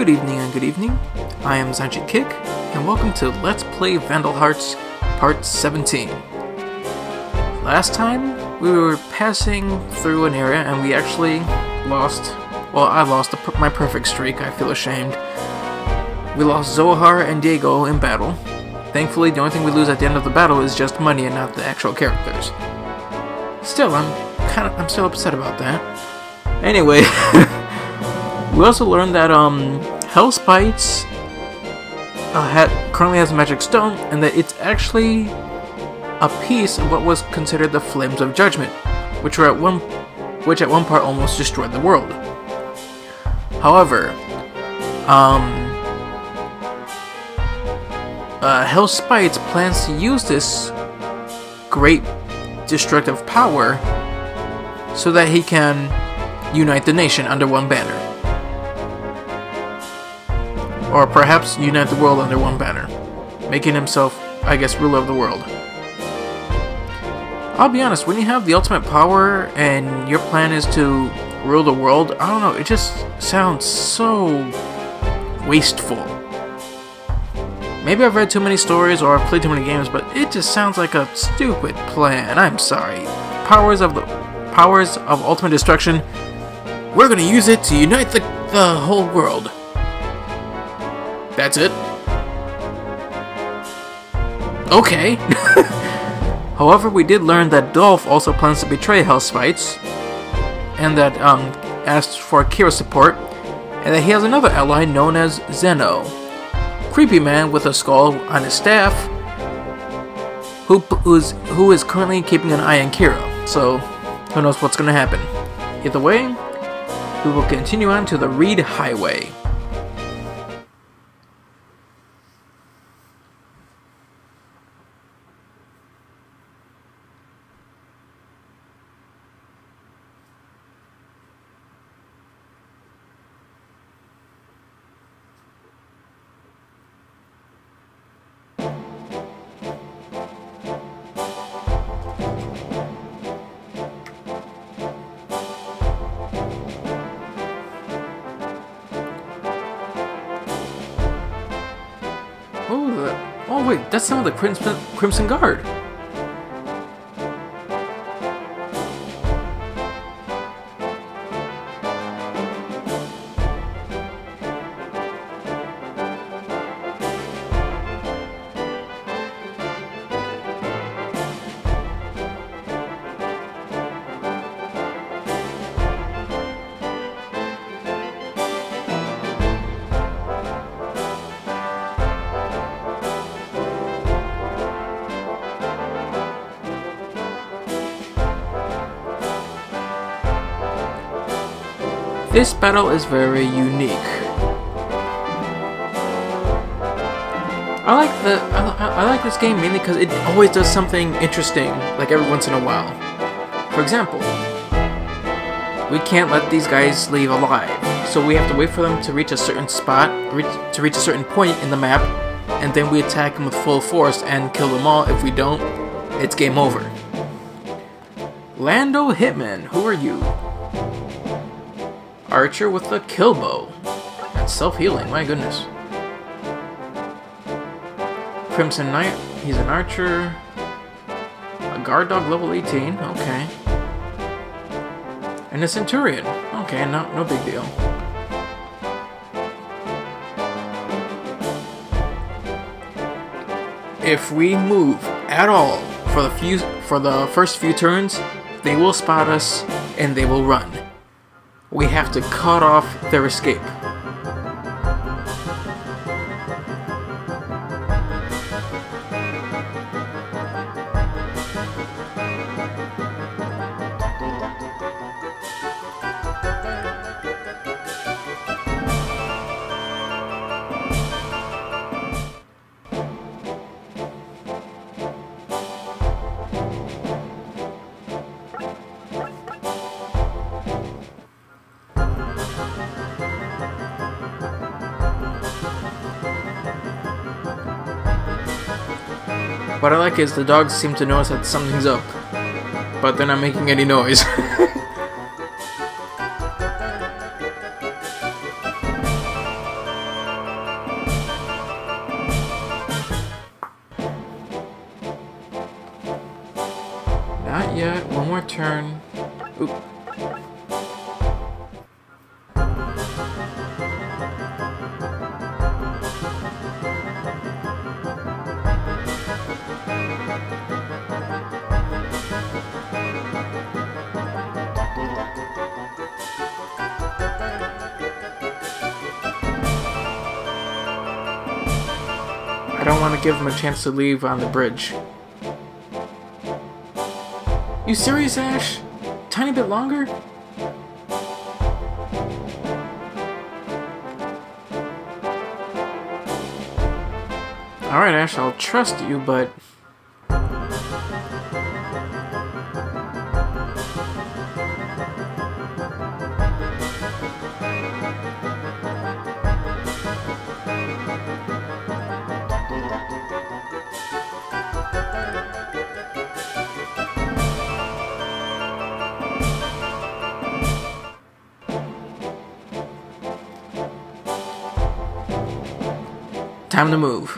Good evening and good evening. I am Zanji Kick, and welcome to Let's Play Vandal Hearts Part 17. Last time, we were passing through an area and we actually lost. Well, I lost my perfect streak, I feel ashamed. We lost Zohar and Diego in battle. Thankfully, the only thing we lose at the end of the battle is just money and not the actual characters. Still, I'm kind of I'm still upset about that. Anyway, we also learned that um Hel Spites uh, had, currently has a magic stone, and that it's actually a piece of what was considered the Flames of Judgment, which were at one, which at one part almost destroyed the world. However, um, uh, Hel Spites plans to use this great destructive power so that he can unite the nation under one banner. Or perhaps unite the world under one banner, making himself, I guess, ruler of the world. I'll be honest, when you have the ultimate power and your plan is to rule the world, I don't know, it just sounds so wasteful. Maybe I've read too many stories or I've played too many games, but it just sounds like a stupid plan. I'm sorry. Powers of the powers of ultimate destruction. We're gonna use it to unite the, the whole world. That's it? Okay. However, we did learn that Dolf also plans to betray Hel Spites, and that um, asks for Kira support, and that he has another ally known as Zeno. Creepy man with a skull on his staff, who, who's, who is currently keeping an eye on Kira, so who knows what's gonna happen. Either way, we will continue on to the Reed Highway. Wait, that's some of the Crimson, Crimson Guard. This battle is very unique. I like the I, I like this game mainly because it always does something interesting, like every once in a while. For example, we can't let these guys leave alive, so we have to wait for them to reach a certain spot, reach, to reach a certain point in the map, and then we attack them with full force and kill them all. If we don't, it's game over. Lando Hitman, who are you? Archer with the kill bow. That's self-healing, my goodness. Crimson Knight, he's an archer. A guard dog level 18, okay. And a centurion. Okay, no, no big deal. If we move at all for the few for the first few turns, they will spot us and they will run we have to cut off their escape. What I like is the dogs seem to notice that something's up, but they're not making any noise. not yet. One more turn. Oop. I don't want to give him a chance to leave on the bridge. You serious, Ash? Tiny bit longer? Alright, Ash, I'll trust you, but... Time to move.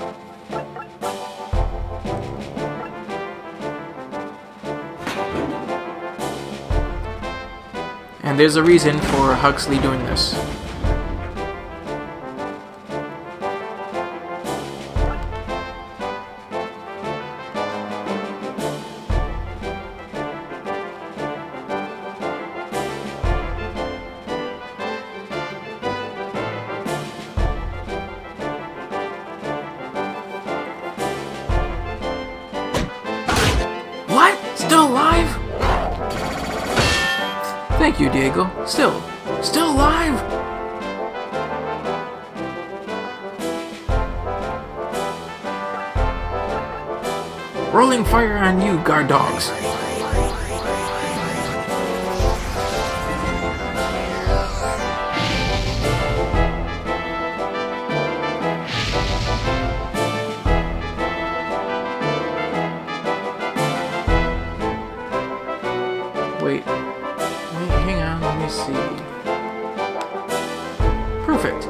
And there's a reason for Huxley doing this. Rolling fire on you, guard dogs. Perfect.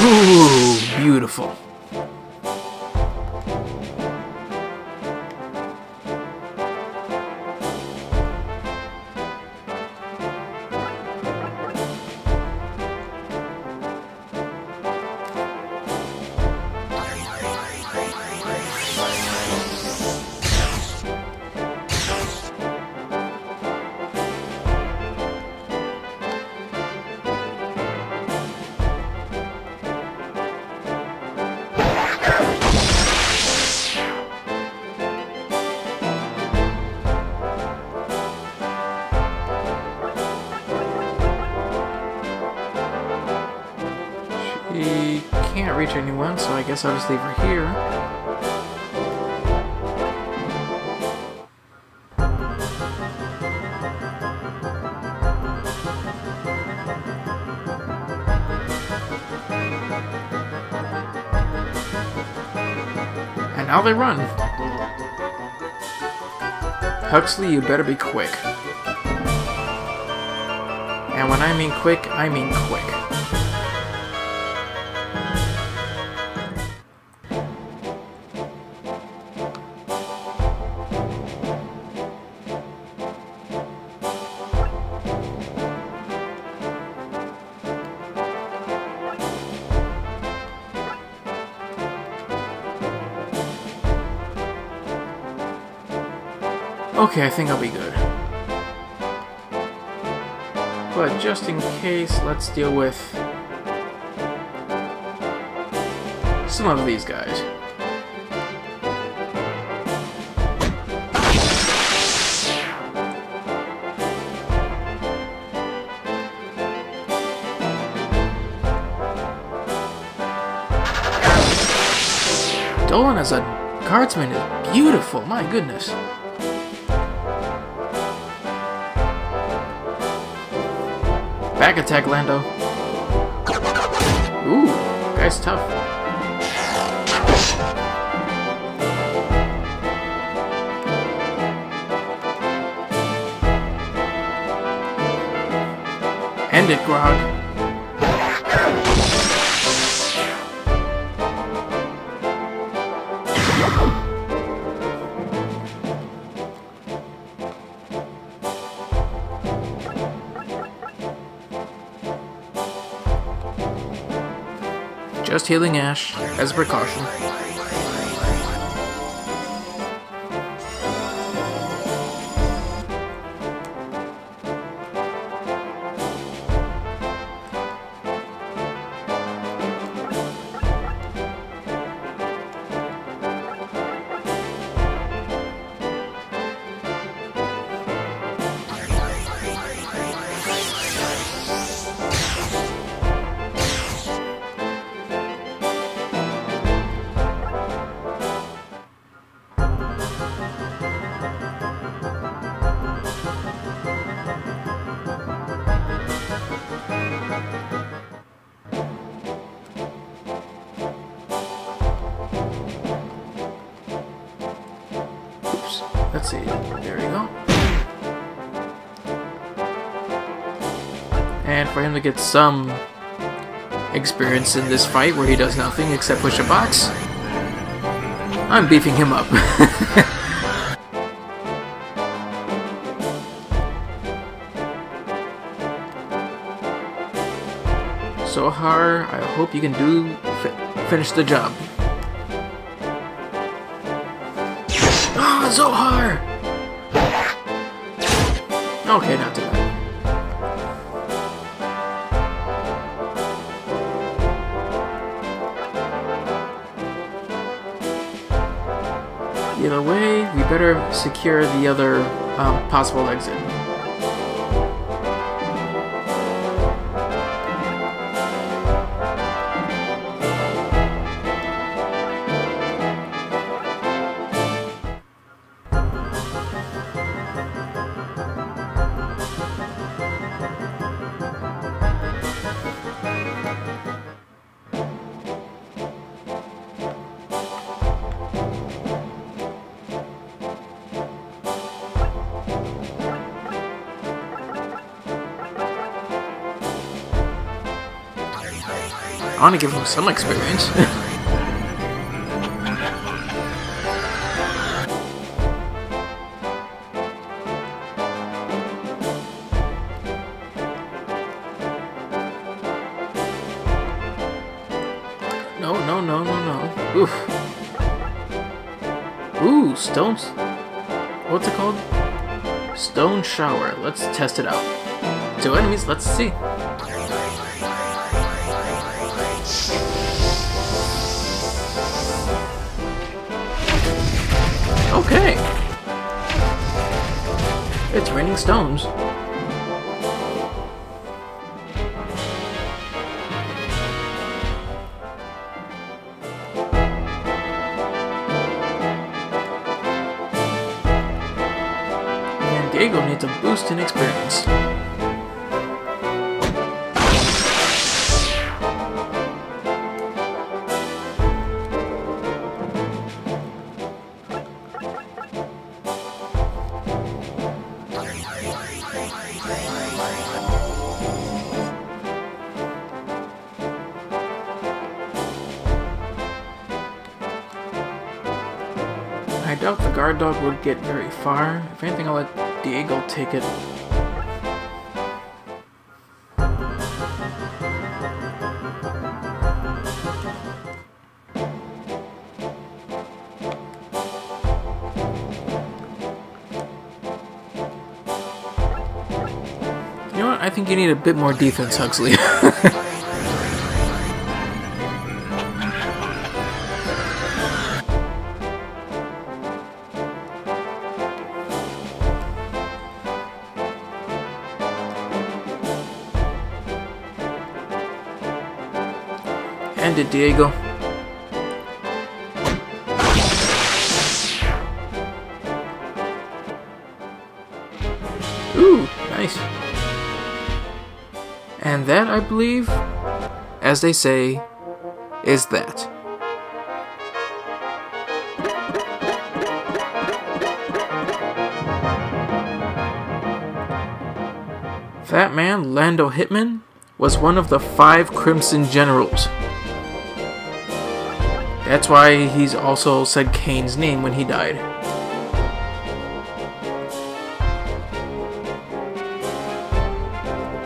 Ooh, beautiful. So I guess I'll just leave her here. And now they run. Huxley, you better be quick. And when I mean quick, I mean quick. Okay, I think I'll be good. But just in case, let's deal with some of these guys. Dolan as a guardsman is beautiful, my goodness. Back attack, Lando. Ooh, guy's tough. End it, Grog. Healing Ash as a precaution. Let's see. There we go. And for him to get some experience in this fight where he does nothing except push a box, I'm beefing him up. Zohar, I hope you can do fi finish the job. Zohar! Okay, not too bad. Either way, we better secure the other um, possible exit. I want to give him some experience. no, no, no, no, no. Oof. Ooh, stones. What's it called? Stone shower. Let's test it out. Two enemies, let's see. Raining stones. Guard dog would get very far. If anything, I'll let Diego take it. You know what? I think you need a bit more defense, Huxley. Diego. Ooh, nice. And that, I believe, as they say, is that. That man, Lando Hitman, was one of the five Crimson Generals. That's why he's also said Kane's name when he died.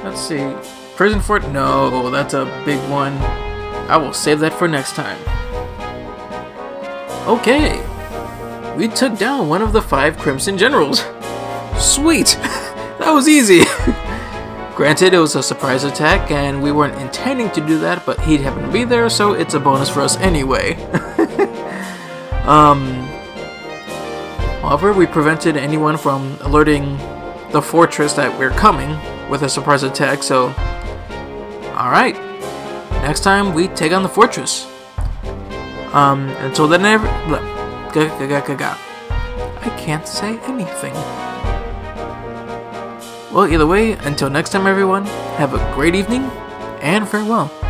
Let's see. Prison Fort? No, that's a big one. I will save that for next time. Okay, we took down one of the five Crimson Generals. Sweet! that was easy! Granted, it was a surprise attack, and we weren't intending to do that, but he happened to be there, so it's a bonus for us anyway. um, however, we prevented anyone from alerting the fortress that we're coming with a surprise attack, so... Alright. Next time, we take on the fortress. Um, until then, ever... I can't say anything. Well, either way, until next time, everyone, have a great evening, and farewell.